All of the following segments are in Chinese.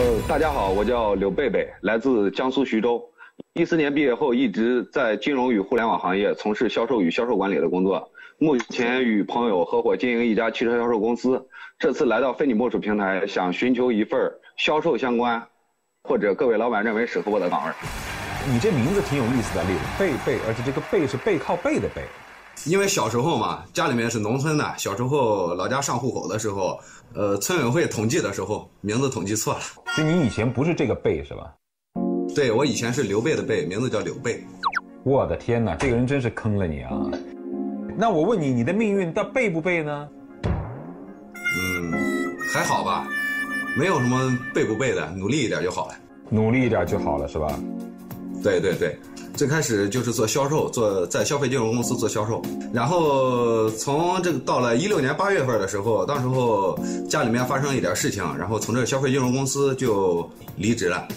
呃，大家好，我叫刘贝贝，来自江苏徐州。一四年毕业后，一直在金融与互联网行业从事销售与销售管理的工作。目前与朋友合伙经营一家汽车销售公司。这次来到非你莫属平台，想寻求一份销售相关，或者各位老板认为适合我的岗位。你这名字挺有意思的，刘贝贝，而且这个贝是背靠背的背。因为小时候嘛，家里面是农村的，小时候老家上户口的时候，呃，村委会统计的时候，名字统计错了。就你以前不是这个贝是吧？对，我以前是刘备的备，名字叫刘备。我的天哪，这个人真是坑了你啊！那我问你，你的命运到背不背呢？嗯，还好吧，没有什么背不背的，努力一点就好了。努力一点就好了，是吧？对对对。最开始就是做销售，做在消费金融公司做销售，然后从这个到了一六年八月份的时候，到时候家里面发生一点事情，然后从这个消费金融公司就离职了，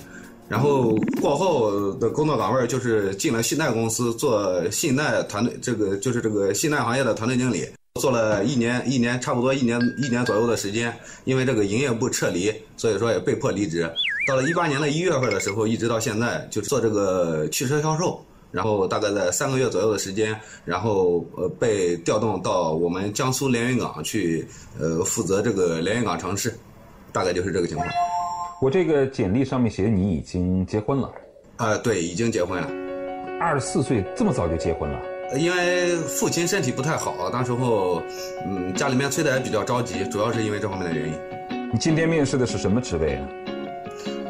然后过后的工作岗位就是进了信贷公司做信贷团队，这个就是这个信贷行业的团队经理。做了一年，一年差不多一年一年左右的时间，因为这个营业部撤离，所以说也被迫离职。到了一八年的一月份的时候，一直到现在就做这个汽车销售，然后大概在三个月左右的时间，然后呃被调动到我们江苏连云港去，呃负责这个连云港城市，大概就是这个情况。我这个简历上面写你已经结婚了，啊对，已经结婚了，二十四岁这么早就结婚了。因为父亲身体不太好，当时候，嗯，家里面催的也比较着急，主要是因为这方面的原因。你今天面试的是什么职位啊？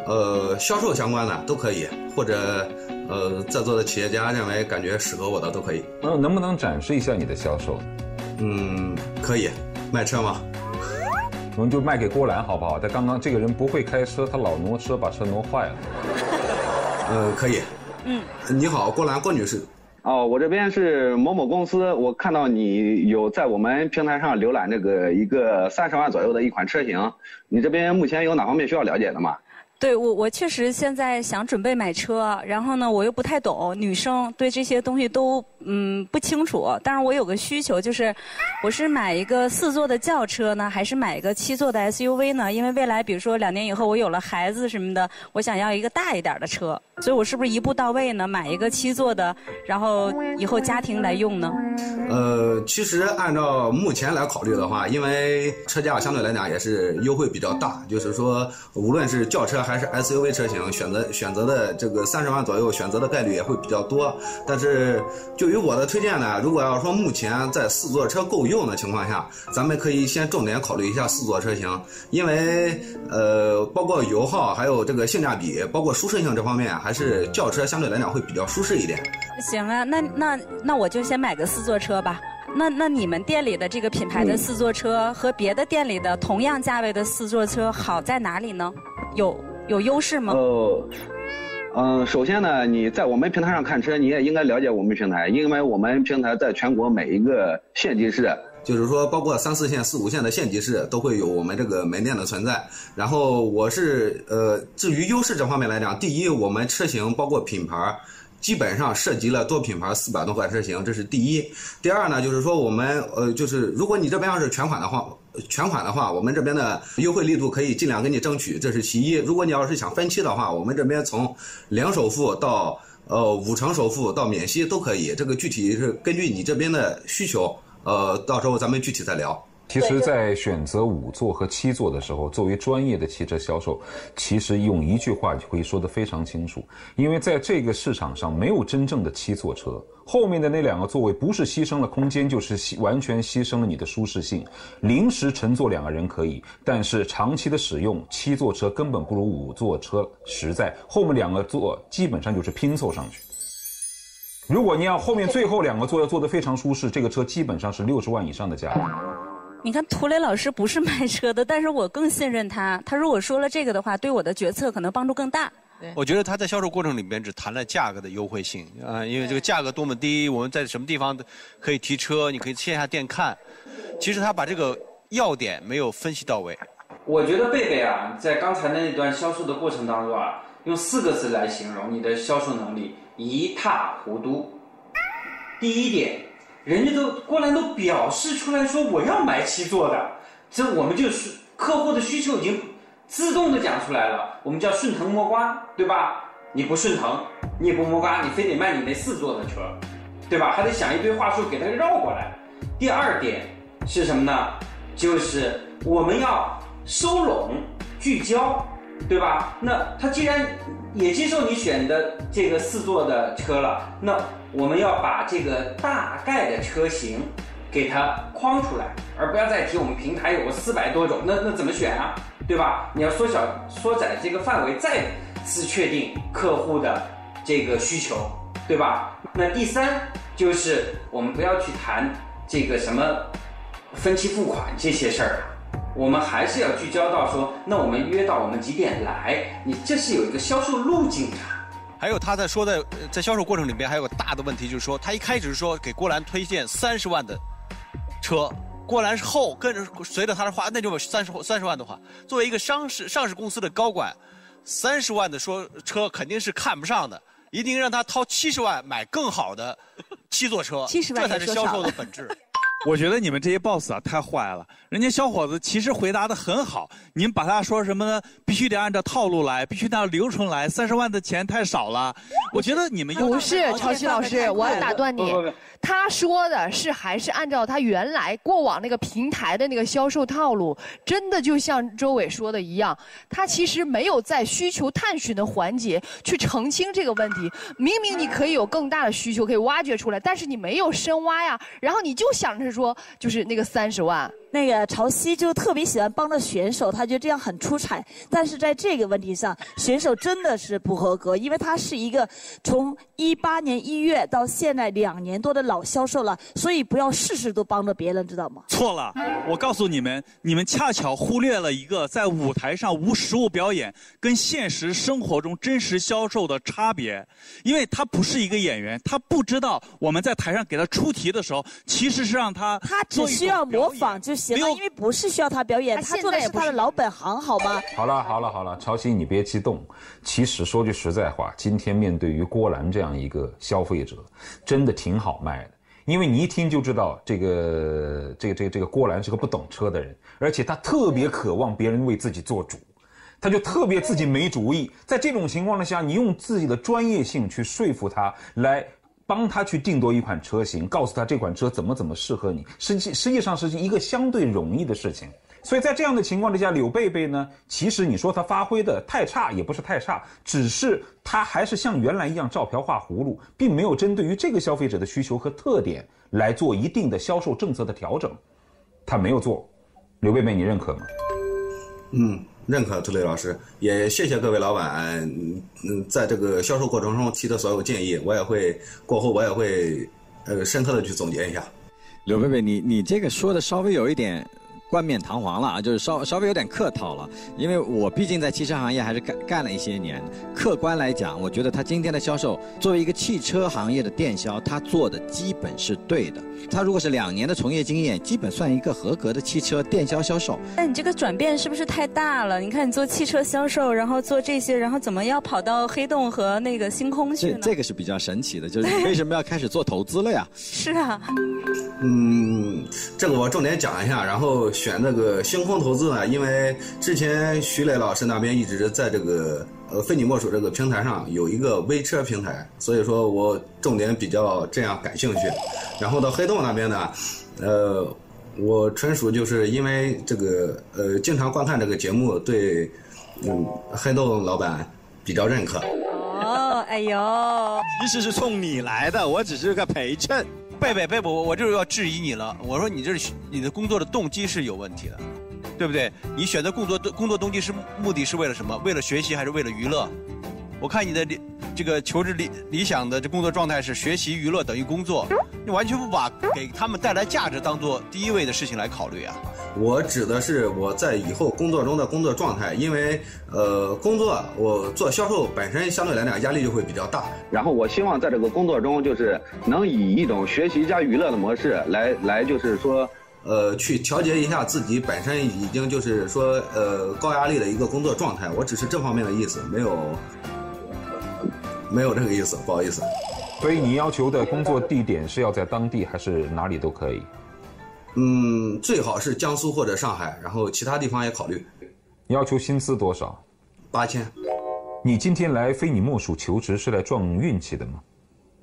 呃，销售相关的都可以，或者，呃，在座的企业家认为感觉适合我的都可以。那能不能展示一下你的销售？嗯，可以，卖车吗？我们就卖给郭兰好不好？他刚刚这个人不会开车，他老挪车，把车挪坏了。呃，可以。嗯。你好，郭兰，郭女士。哦，我这边是某某公司，我看到你有在我们平台上浏览这个一个三十万左右的一款车型，你这边目前有哪方面需要了解的吗？对我，我确实现在想准备买车，然后呢，我又不太懂，女生对这些东西都嗯不清楚。但是我有个需求，就是我是买一个四座的轿车呢，还是买一个七座的 SUV 呢？因为未来比如说两年以后我有了孩子什么的，我想要一个大一点的车，所以我是不是一步到位呢？买一个七座的，然后以后家庭来用呢？呃，其实按照目前来考虑的话，因为车价相对来讲也是优惠比较大，就是说无论是轿车还还是 SUV 车型，选择选择的这个三十万左右，选择的概率也会比较多。但是，就于我的推荐呢，如果要说目前在四座车够用的情况下，咱们可以先重点考虑一下四座车型，因为呃，包括油耗，还有这个性价比，包括舒适性这方面，还是轿车相对来讲会比较舒适一点。行啊，那那那我就先买个四座车吧。那那你们店里的这个品牌的四座车和别的店里的同样价位的四座车好在哪里呢？有。有优势吗？呃，嗯，首先呢，你在我们平台上看车，你也应该了解我们平台，因为我们平台在全国每一个县级市，就是说包括三四线、四五线的县级市都会有我们这个门店的存在。然后我是呃，至于优势这方面来讲，第一，我们车型包括品牌。基本上涉及了多品牌四百多款车型，这是第一。第二呢，就是说我们呃，就是如果你这边要是全款的话，全款的话，我们这边的优惠力度可以尽量给你争取，这是其一。如果你要是想分期的话，我们这边从零首付到呃五成首付到免息都可以，这个具体是根据你这边的需求，呃，到时候咱们具体再聊。其实，在选择五座和七座的时候，作为专业的汽车销售，其实用一句话就可以说得非常清楚。因为在这个市场上，没有真正的七座车，后面的那两个座位不是牺牲了空间，就是牺完全牺牲了你的舒适性。临时乘坐两个人可以，但是长期的使用，七座车根本不如五座车实在。后面两个座基本上就是拼凑上去。如果你要后面最后两个座要坐得非常舒适，这个车基本上是六十万以上的价格。你看，涂磊老师不是卖车的，但是我更信任他。他如果说了这个的话，对我的决策可能帮助更大。我觉得他在销售过程里面只谈了价格的优惠性啊，因为这个价格多么低，我们在什么地方可以提车，你可以线下店看。其实他把这个要点没有分析到位。我觉得贝贝啊，在刚才那段销售的过程当中啊，用四个字来形容你的销售能力：一塌糊涂。第一点。人家都过来都表示出来说我要买七座的，这我们就是客户的需求已经自动的讲出来了，我们叫顺藤摸瓜，对吧？你不顺藤，你也不摸瓜，你非得卖你那四座的车，对吧？还得想一堆话术给他绕过来。第二点是什么呢？就是我们要收拢、聚焦，对吧？那他既然也接受你选的这个四座的车了，那我们要把这个大概的车型给它框出来，而不要再提我们平台有个四百多种，那那怎么选啊？对吧？你要缩小、缩窄这个范围，再次确定客户的这个需求，对吧？那第三就是我们不要去谈这个什么分期付款这些事儿了，我们还是要聚焦到说，那我们约到我们几点来，你这是有一个销售路径的。还有他在说的，呃在销售过程里面还有个大的问题，就是说他一开始说给郭兰推荐三十万的车，郭兰是后跟着随着他的话，那就三十三十万的话，作为一个上市上市公司的高管，三十万的说车肯定是看不上的，一定让他掏七十万买更好的七座车，70万这才是销售的本质。我觉得你们这些 boss 啊太坏了，人家小伙子其实回答的很好，您把他说什么呢？必须得按照套路来，必须得按照流程来，三十万的钱太少了。我觉得你们要不是朝曦老师，我要打断你不不不。他说的是还是按照他原来过往那个平台的那个销售套路，真的就像周伟说的一样，他其实没有在需求探寻的环节去澄清这个问题。明明你可以有更大的需求可以挖掘出来，但是你没有深挖呀，然后你就想着说就是那个三十万。那个潮汐就特别喜欢帮着选手，他觉得这样很出彩。但是在这个问题上，选手真的是不合格，因为他是一个从一八年一月到现在两年多的老销售了，所以不要事事都帮着别人，知道吗？错了，我告诉你们，你们恰巧忽略了一个在舞台上无实物表演跟现实生活中真实销售的差别。因为他不是一个演员，他不知道我们在台上给他出题的时候，其实是让他他只需要模仿就行了，没有因为不是需要他表演，他他做的是他的老本行，好吗？好了好了好了，潮汐你别激动。其实说句实在话，今天面对于郭兰这样一个消费者，真的挺好卖的。因为你一听就知道，这个这个这个这个郭兰是个不懂车的人，而且他特别渴望别人为自己做主，他就特别自己没主意。在这种情况之下，你用自己的专业性去说服他，来帮他去定夺一款车型，告诉他这款车怎么怎么适合你，实际实际上是一个相对容易的事情。所以在这样的情况之下，柳贝贝呢，其实你说他发挥的太差也不是太差，只是他还是像原来一样照瓢画葫芦，并没有针对于这个消费者的需求和特点来做一定的销售政策的调整，他没有做。刘贝贝，你认可吗？嗯，认可涂磊老师，也谢谢各位老板，嗯，在这个销售过程中提的所有建议，我也会过后我也会呃深刻的去总结一下。刘贝贝，你你这个说的稍微有一点冠冕堂皇了啊，就是稍稍微有点客套了。因为我毕竟在汽车行业还是干干了一些年，客观来讲，我觉得他今天的销售，作为一个汽车行业的电销，他做的基本是对的。他如果是两年的从业经验，基本算一个合格的汽车电销销售。那你这个转变是不是太大了？你看你做汽车销售，然后做这些，然后怎么要跑到黑洞和那个星空去这呢？这个是比较神奇的，就是你为什么要开始做投资了呀？是啊，嗯，这个我重点讲一下，然后选这个星空投资呢，因为之前徐磊老师那边一直在这个呃非你莫属这个平台上有一个微车平台，所以说我重点比较这样感兴趣。然后到黑洞那边呢，呃，我纯属就是因为这个呃经常观看这个节目，对嗯黑洞老板比较认可。哦，哎呦，其实是冲你来的，我只是个陪衬。贝贝贝贝，我我就是要质疑你了。我说你这是你的工作的动机是有问题的，对不对？你选择工作工作动机是目的是为了什么？为了学习还是为了娱乐？我看你的理这个求职理理想的这工作状态是学习娱乐等于工作，完全不把给他们带来价值当做第一位的事情来考虑啊。我指的是我在以后工作中的工作状态，因为呃，工作我做销售本身相对来讲压力就会比较大。然后我希望在这个工作中，就是能以一种学习加娱乐的模式来来，就是说，呃，去调节一下自己本身已经就是说呃高压力的一个工作状态，我只是这方面的意思，没有没有这个意思，不好意思。所以你要求的工作地点是要在当地还是哪里都可以？嗯，最好是江苏或者上海，然后其他地方也考虑。要求薪资多少？八千。你今天来非你莫属求职是来撞运气的吗？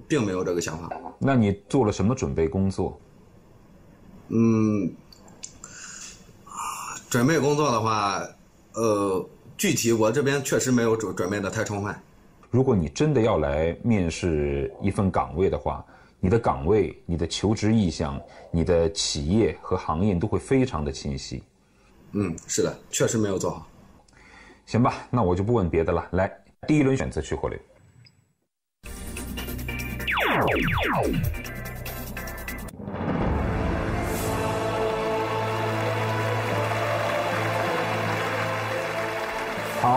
并没有这个想法。那你做了什么准备工作？嗯，准备工作的话，呃，具体我这边确实没有准准备的太充分。如果你真的要来面试一份岗位的话，你的岗位、你的求职意向、你的企业和行业都会非常的清晰。嗯，是的，确实没有做好。行吧，那我就不问别的了。来，第一轮选择去火流。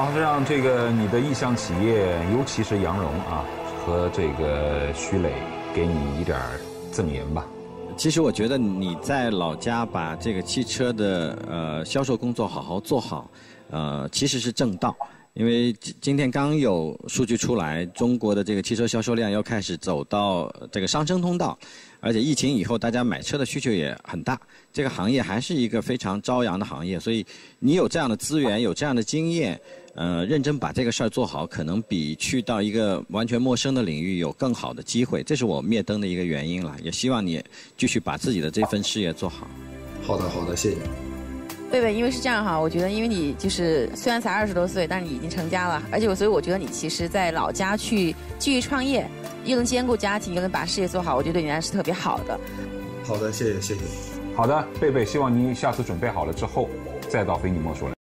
好，让这个你的意向企业，尤其是杨荣啊和这个徐磊，给你一点赠言吧。其实我觉得你在老家把这个汽车的呃销售工作好好做好，呃其实是正道。因为今天刚有数据出来，中国的这个汽车销售量又开始走到这个上升通道，而且疫情以后大家买车的需求也很大，这个行业还是一个非常朝阳的行业，所以你有这样的资源，有这样的经验，呃，认真把这个事儿做好，可能比去到一个完全陌生的领域有更好的机会，这是我灭灯的一个原因了。也希望你继续把自己的这份事业做好。好的，好的，谢谢。贝贝，因为是这样哈，我觉得因为你就是虽然才二十多岁，但是你已经成家了，而且我所以我觉得你其实，在老家去继续创业，又能兼顾家庭，又能把事业做好，我觉得对你来说是特别好的。好的，谢谢谢谢。好的，贝贝，希望你下次准备好了之后，再到非你莫属来。